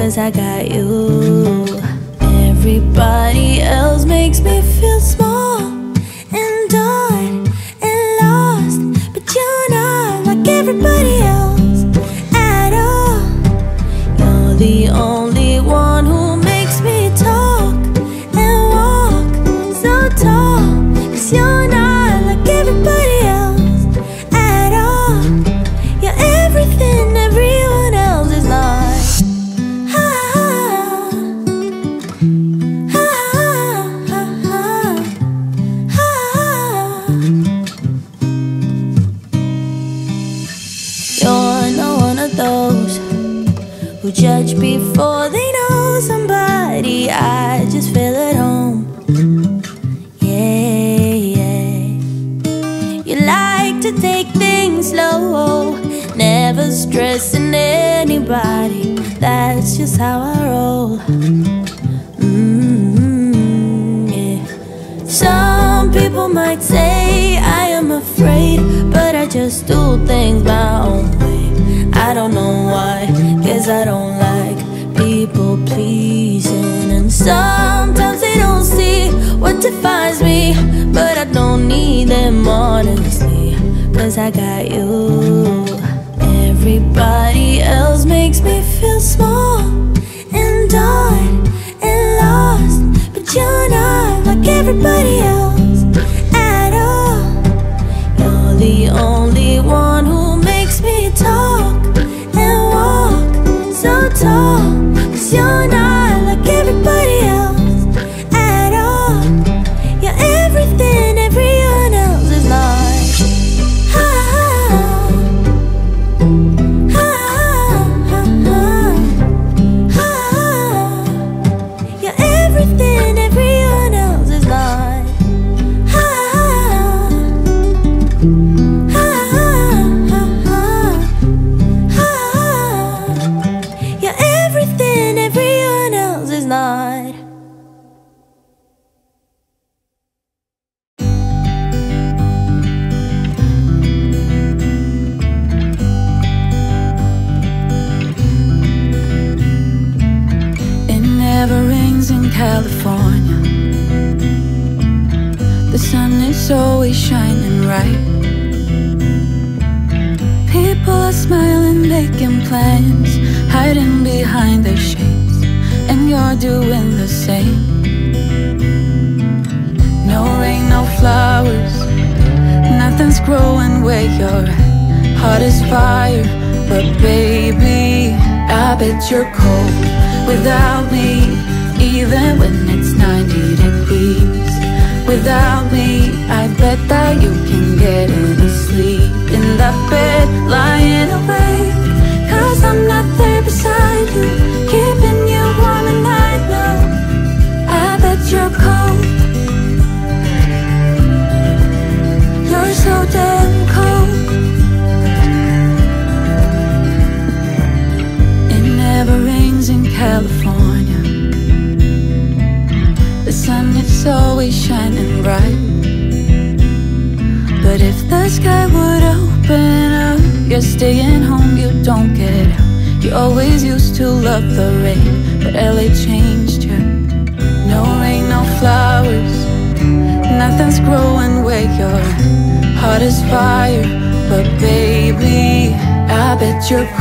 cause I got you. Everybody else makes me feel small. just how I roll. Mm-hmm, yeah. Some people might say I am afraid, but I just do things my own way. I don't know why, guess I don't like people pleasing. And sometimes they don't see what defines me, but I don't need them honestly, cause I got you. Everybody else makes me feel small everybody else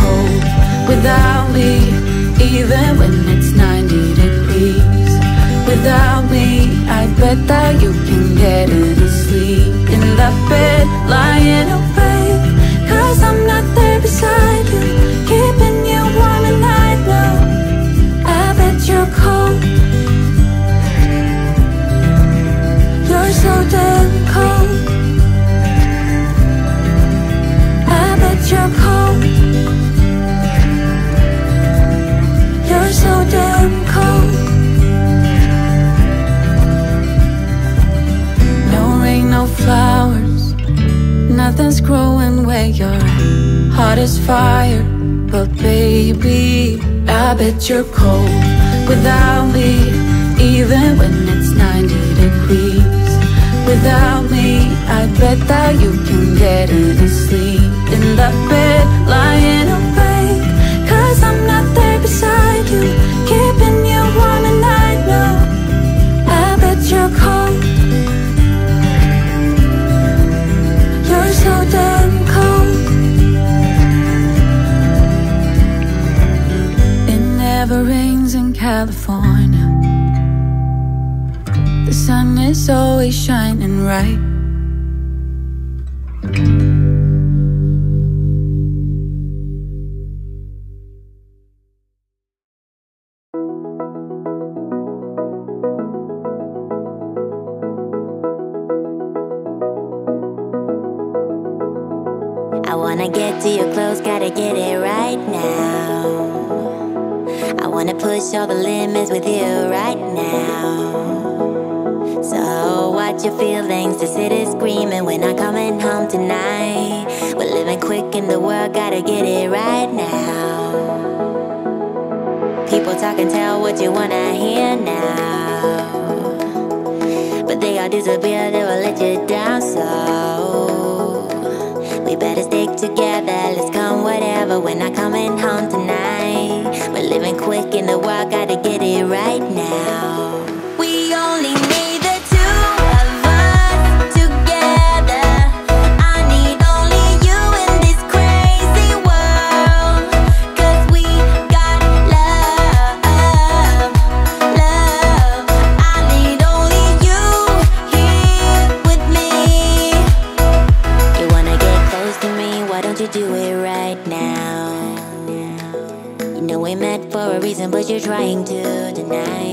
cold without me, even when it's 90 degrees. Without me, I bet that you can get any sleep in that bed, lying awake. Cause I'm not there beside you, keeping you warm at night now. I bet you're cold. You're so damn flowers. Nothing's growing where you're at. Heart is fire, but baby, I bet you're cold without me, even when it's 90 degrees. Without me, I bet that you can get any sleep in that bed, lying awake. Cause I'm not there beside you, never rains in California. The sun is always shining right. Gotta get it right now. People talk and tell what you wanna hear now. But they all disappear, they will let you down so we better stick together, let's come whatever We're not coming home tonight We're living quick in the world, gotta get it right now trying to deny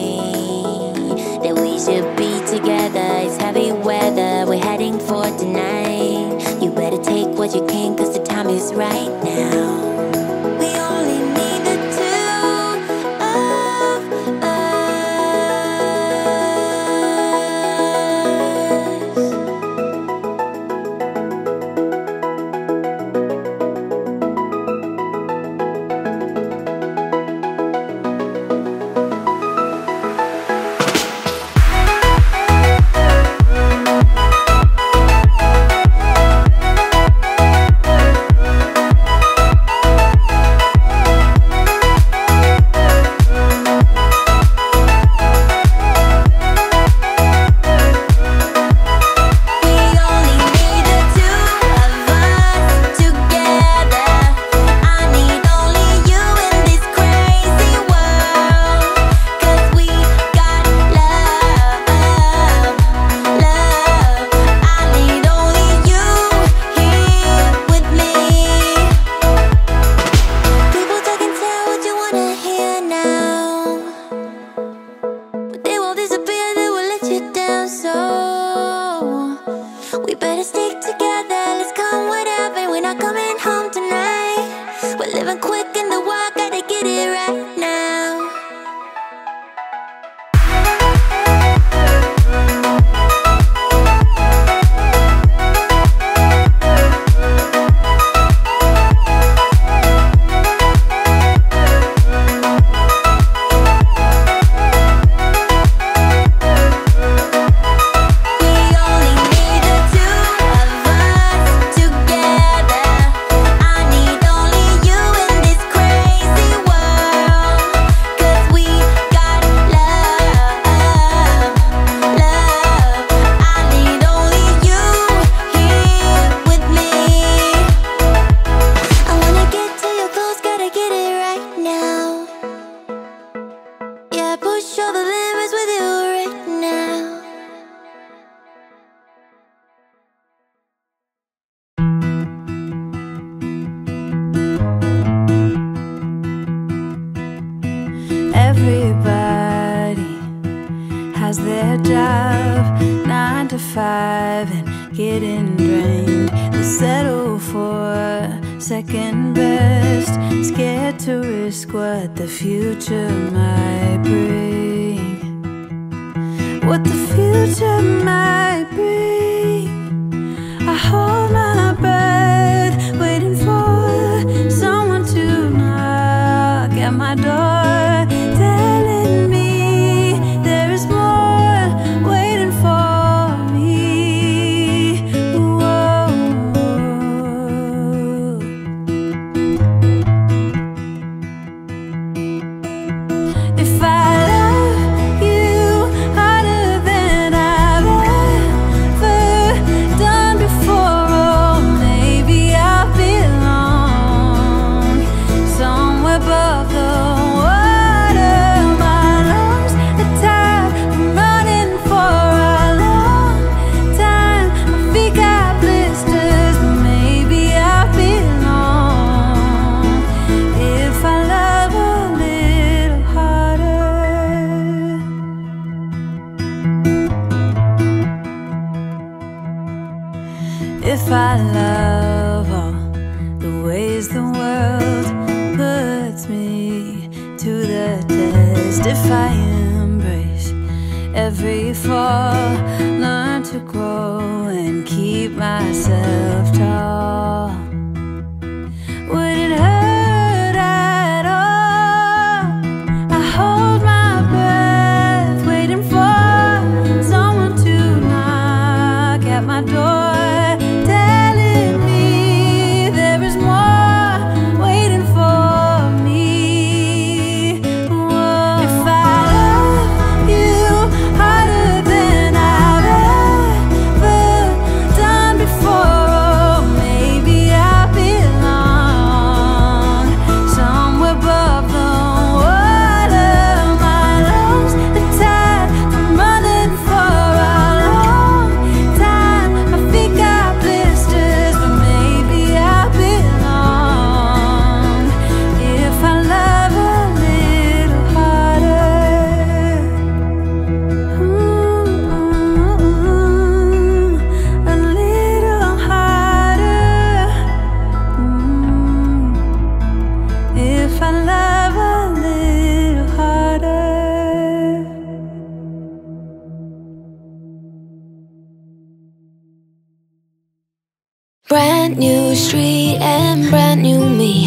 street and brand new me.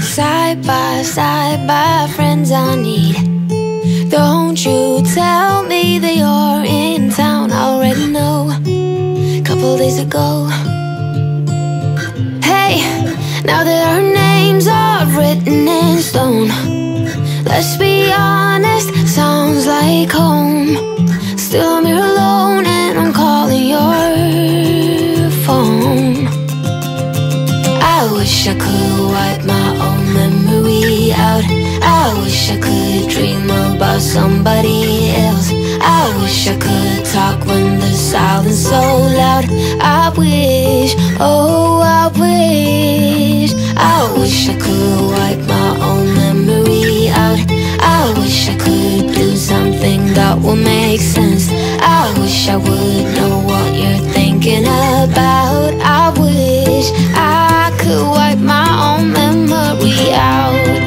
Side by side by friends I need. Don't you tell me that you're in town I already know. Couple days ago. Hey, now that our names are written in stone Let's be honest, sounds like home. wish I could wipe my own memory out. I wish I could dream about somebody else. I wish I could talk when the silence so loud. I wish, oh I wish. I wish I could wipe my own memory out. I wish I could do something that would make sense. I wish I would know what you're thinking about. I wish I could my own memory out.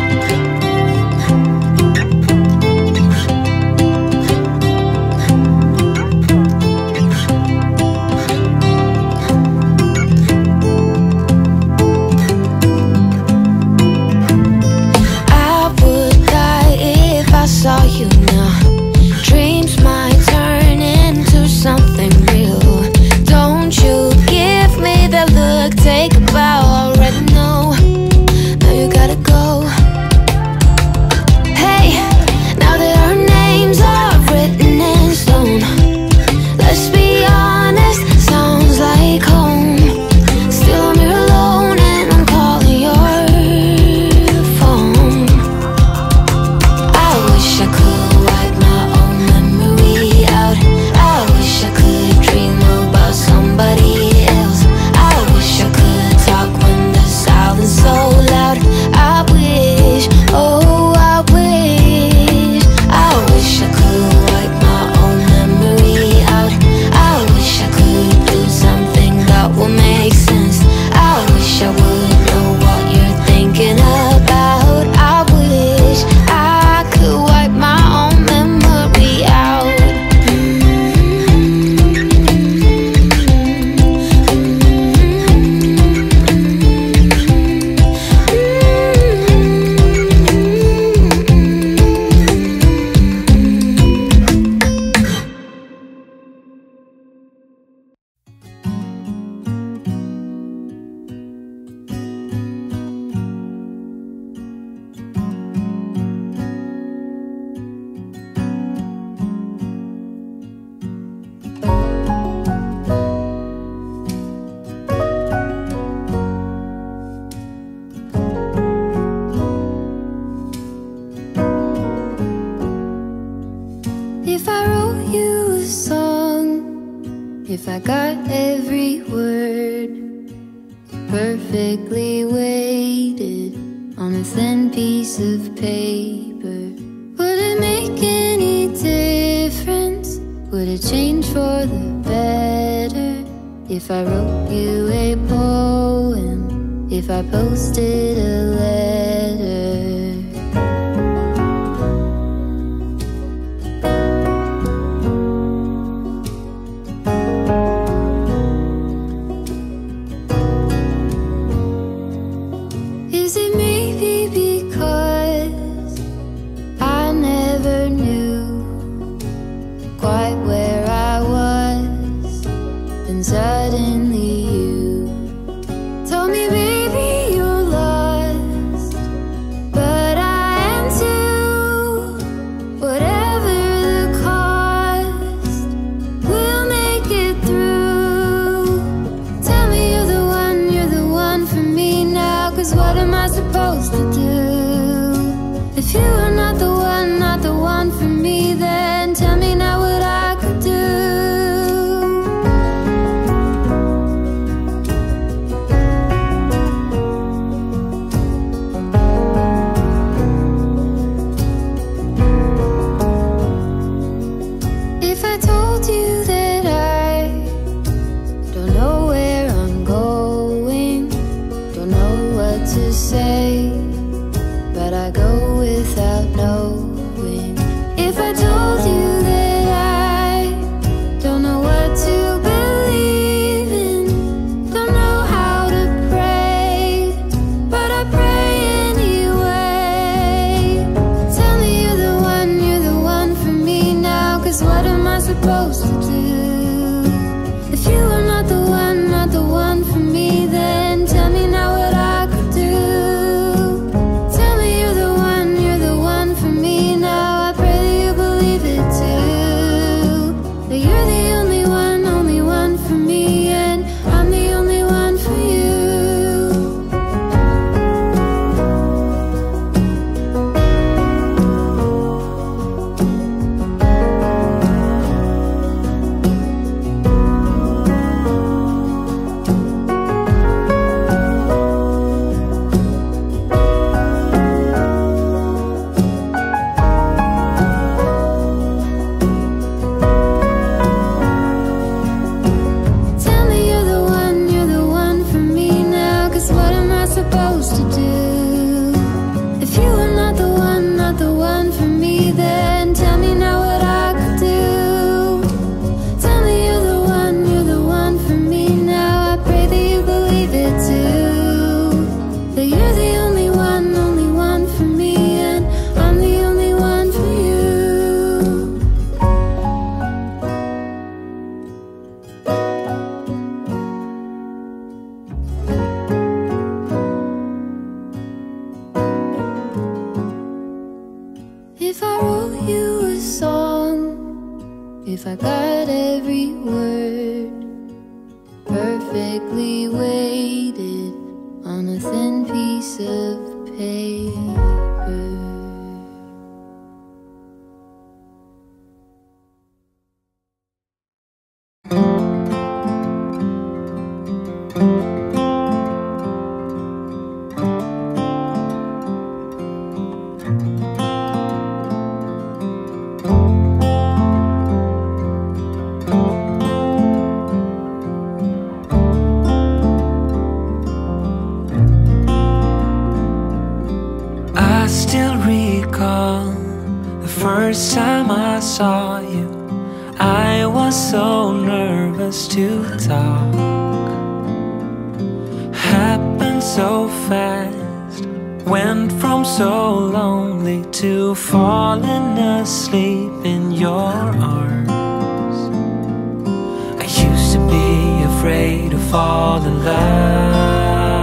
fall in love.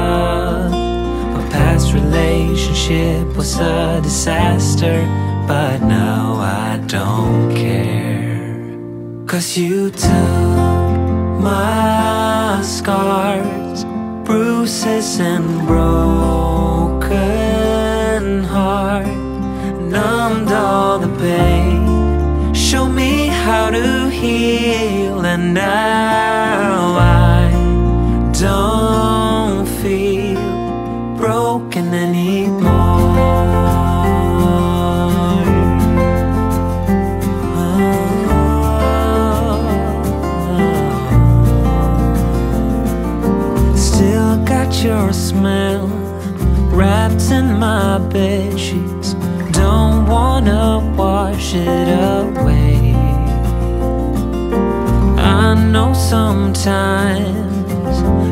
My past relationship was a disaster, but now I don't care. Cause you took my scars, bruises, and broken heart, numbed all the pain. Show me how to heal, and I. wash it away. I know sometimes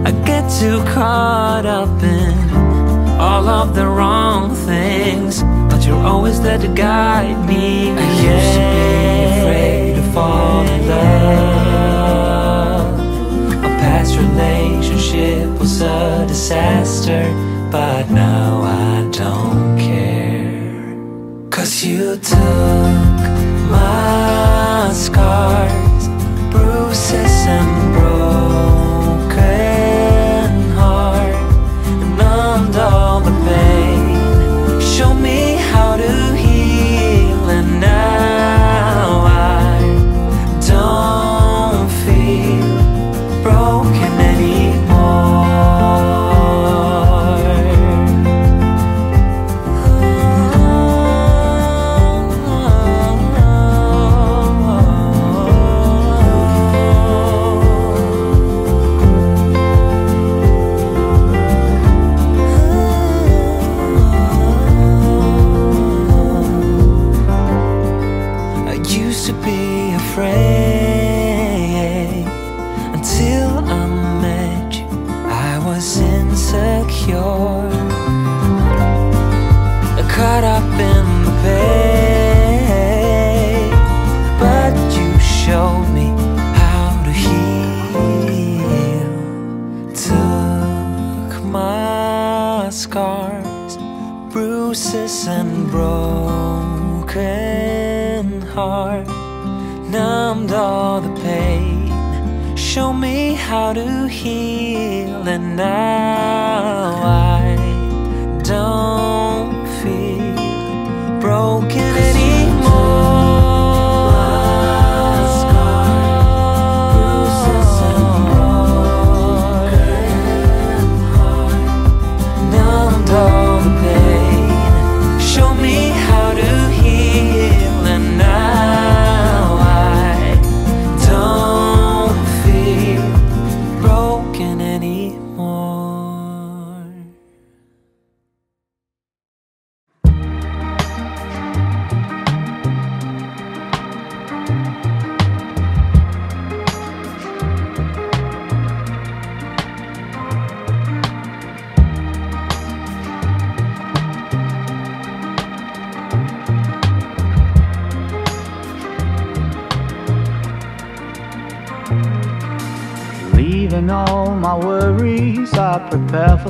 I get too caught up in all of the wrong things, but you're always there to guide me. I yeah. used to be afraid to fall in love. A past relationship was a disaster, but now I don't. You took my scars, bruises and bruises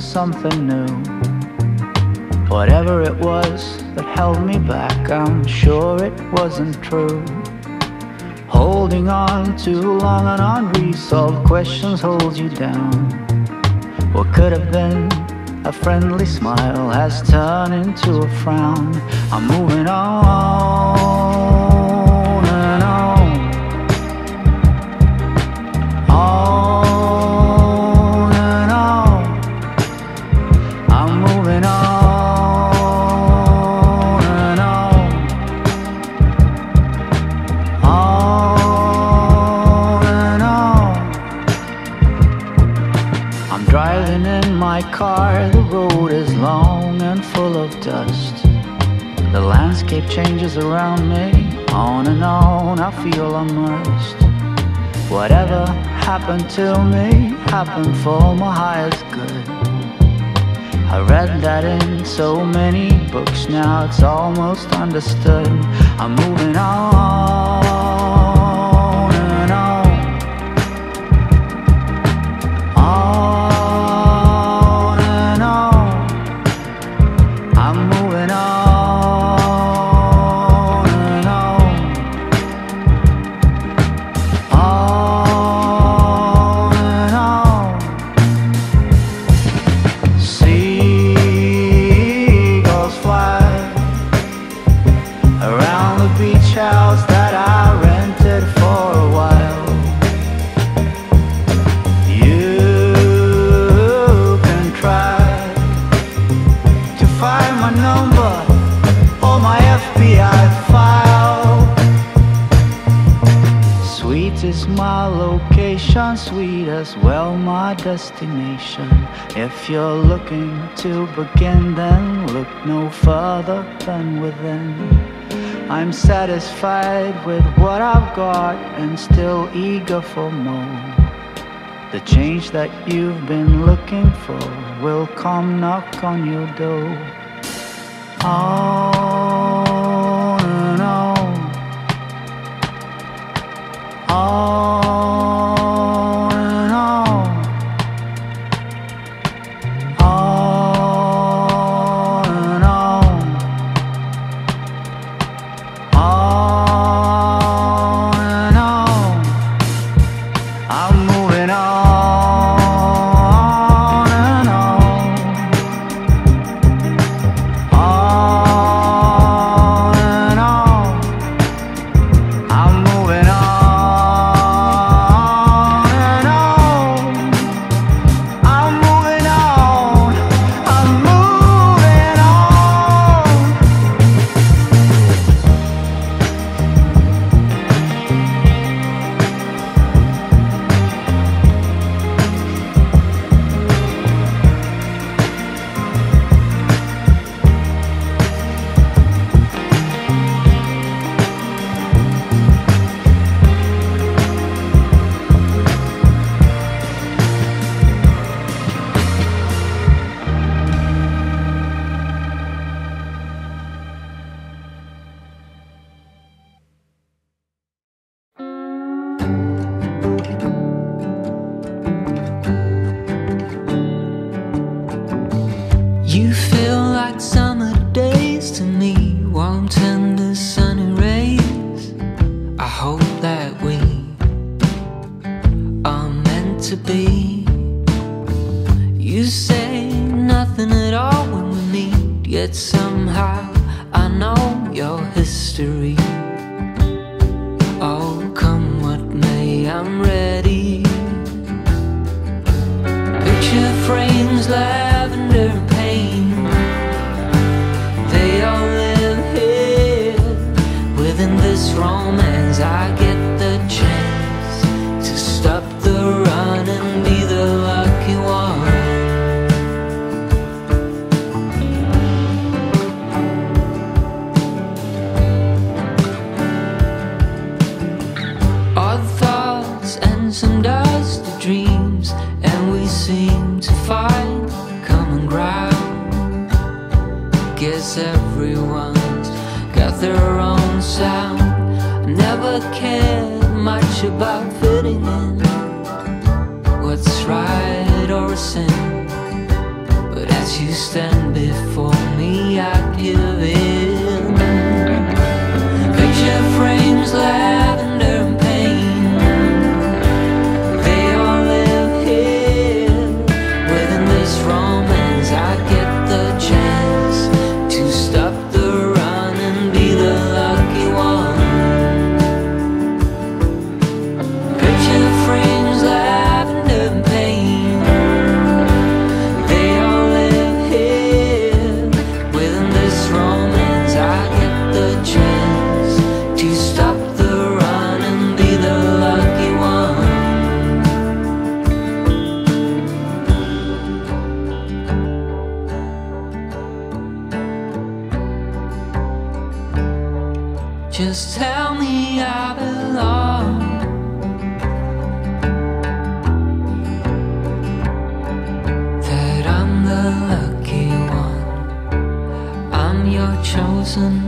something new. Whatever it was that held me back, I'm sure it wasn't true. Holding on too long on unresolved questions holds you down. What could have been a friendly smile has turned into a frown. I'm moving on dust. The landscape changes around me, on and on, I feel immersed. Whatever happened to me happened for my highest good. I read that in so many books, now it's almost understood. I'm moving on within. I'm satisfied with what I've got and still eager for more. The change that you've been looking for will come knock on your door. On Somehow I know your history. Oh, come what may, I'm ready. Picture frames, lavender pain. They all live here within this romance. I guess. About. sun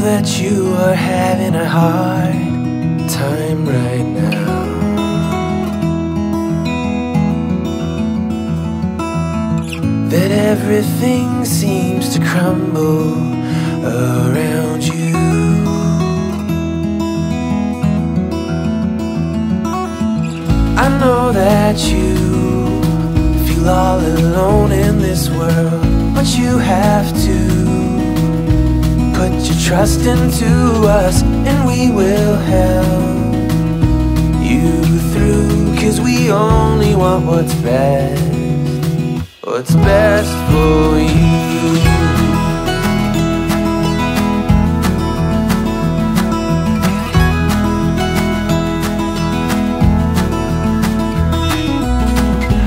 that you are having a hard time right now. That everything seems to crumble around you. I know that you feel all alone in this world, but you have to your trust into us, and we will help you through. Cause we only want what's best, what's best for you.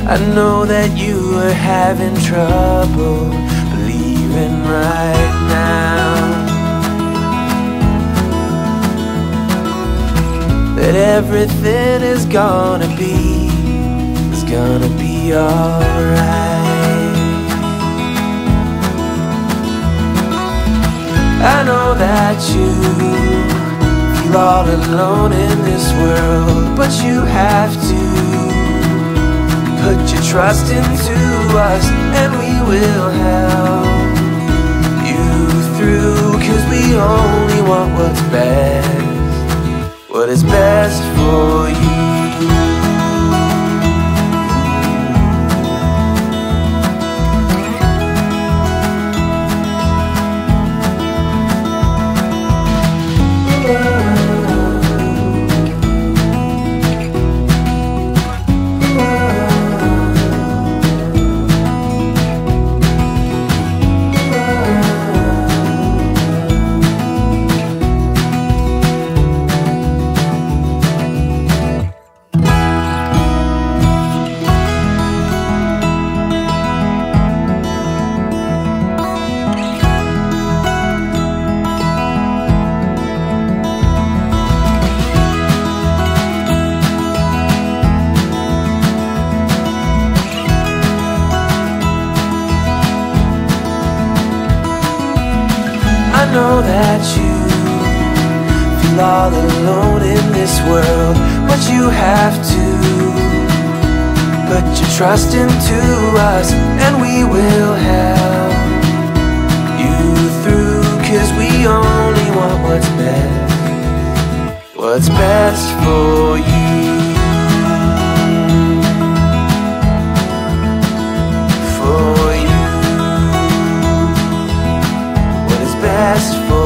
I know that you are having trouble believing right that everything is gonna be is gonna be alright. I know that you feel all alone in this world, but you have to put your trust into us and we will help you through cause we only want what's best what is best for you trust into us, and we will help you through. Cause we only want what's best, what's best for you. For you what is best for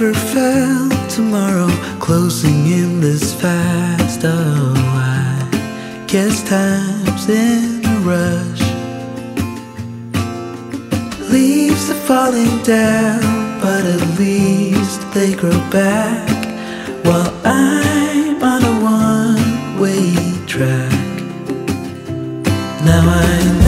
never felt tomorrow closing in this fast. Oh, I guess time's in a rush. Leaves are falling down, but at least they grow back. While I'm on a one way track. Now I'm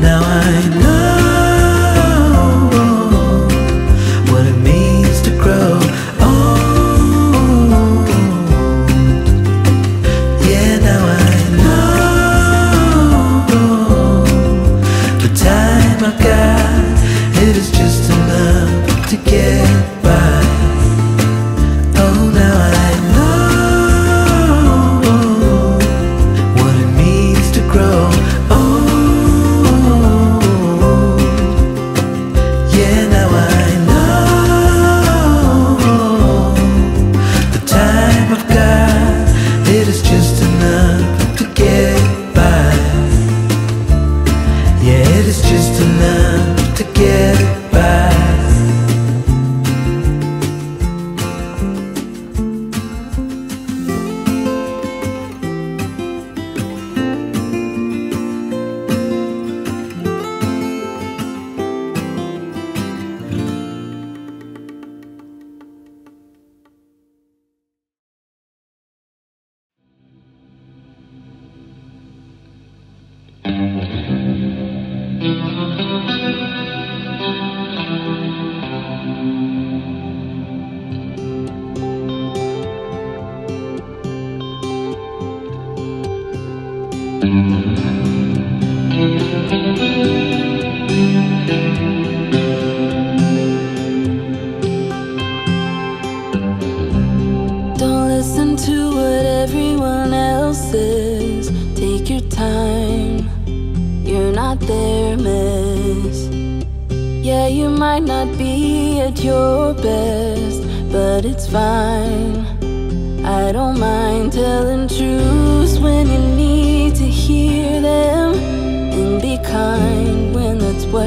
Now I know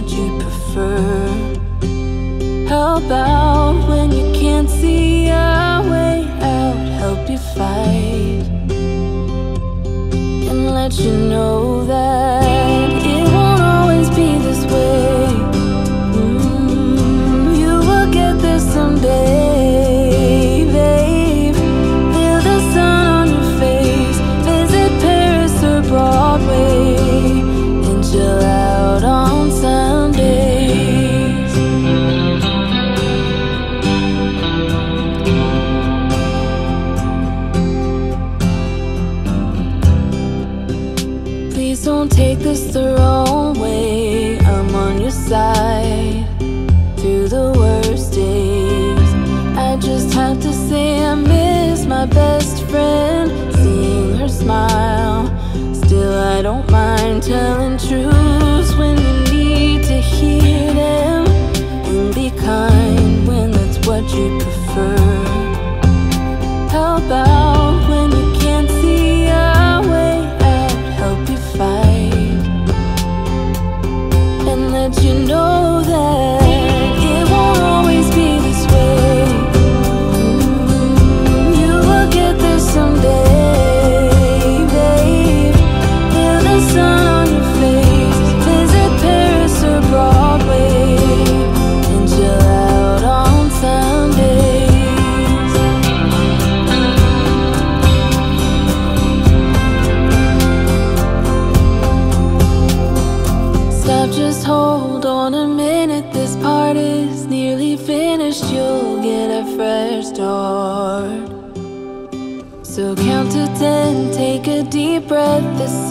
what you prefer. Help out when you can't see a way out? Help you fight And let you know that tell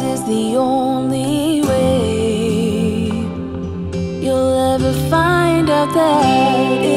this is the only way you'll ever find out that.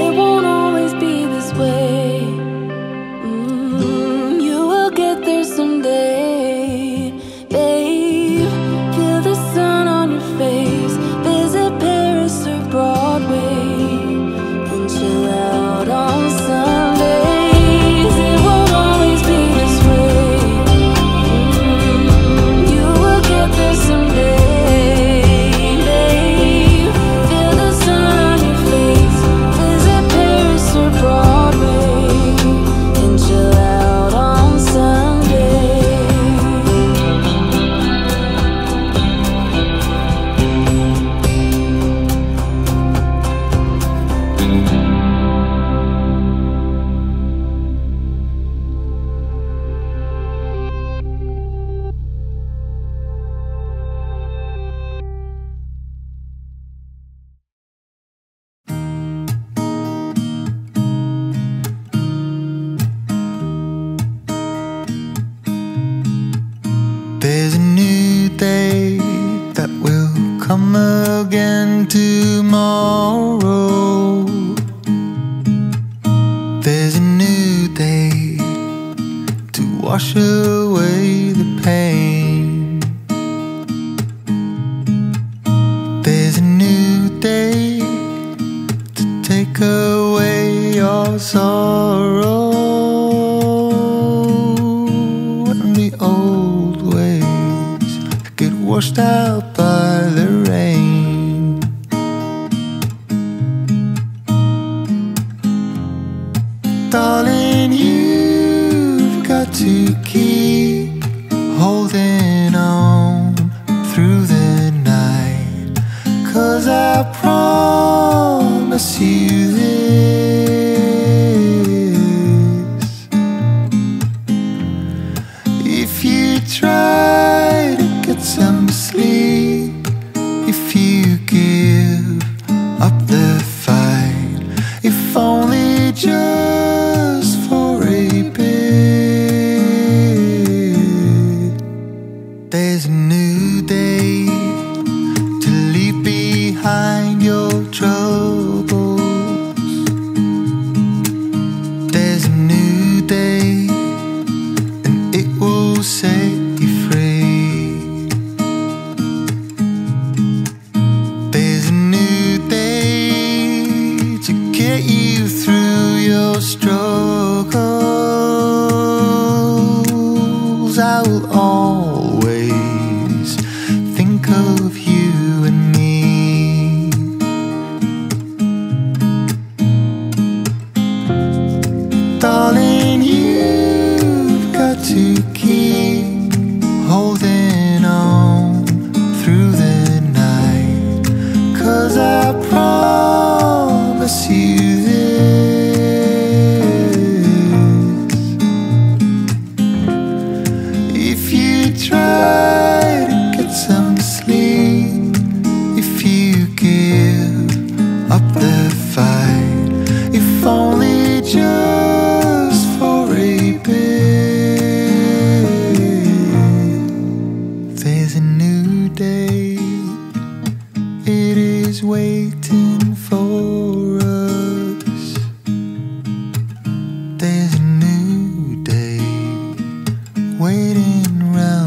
Waiting round